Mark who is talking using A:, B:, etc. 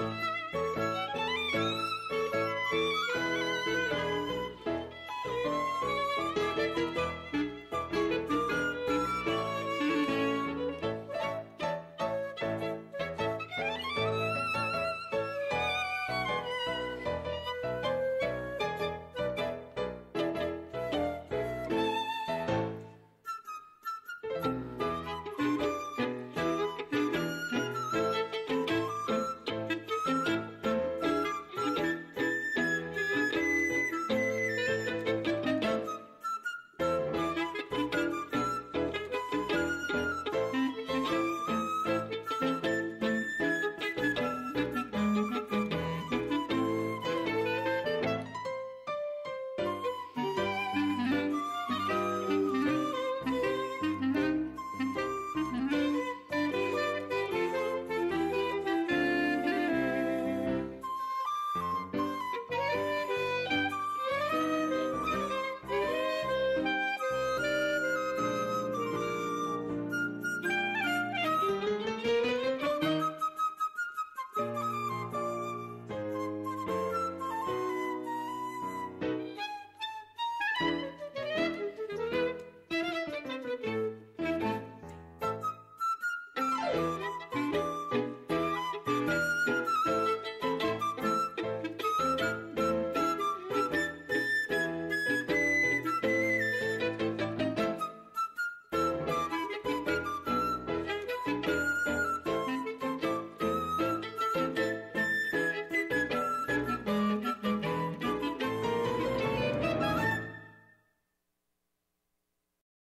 A: え